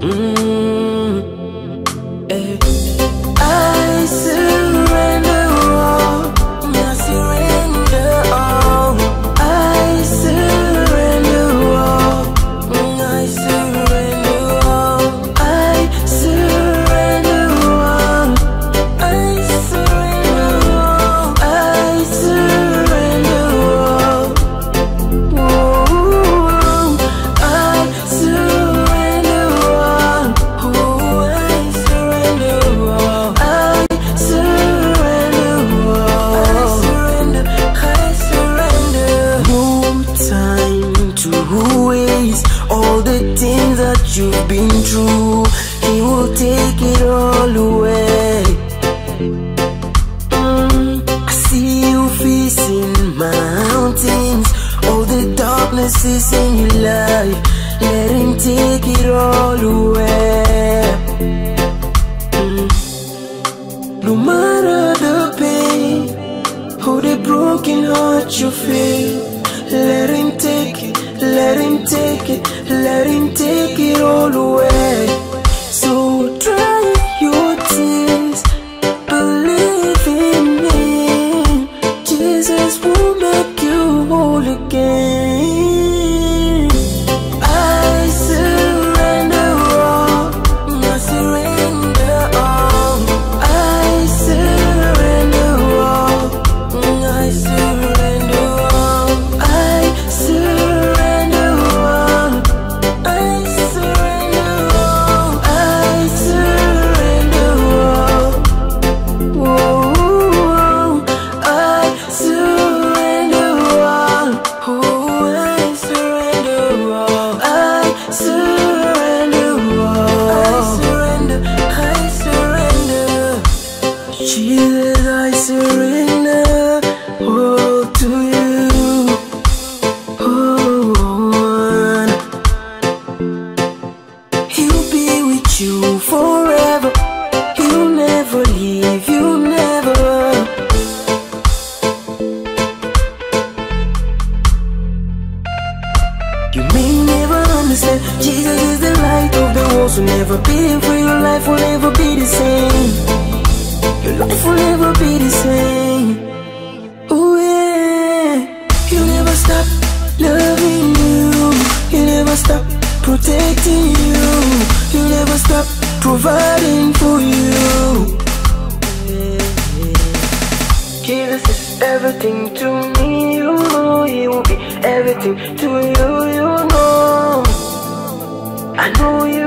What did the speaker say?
Mm. face all the things that you've been through. He will take it all away. Mm, I see you facing mountains, all the darknesses in your life. Let him take it all away. Mm, no matter the pain, or the broken heart you feel, let him take it let him take it, let him take it never understand. Jesus is the light of the world, so never be for your life will never be the same. Your life will never be the same. Oh yeah, you never stop loving you. You never stop protecting you. You never stop providing for you. Jesus is everything to me, you know He will be everything to you, you Thôi.